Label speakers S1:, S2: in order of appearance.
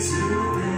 S1: To be.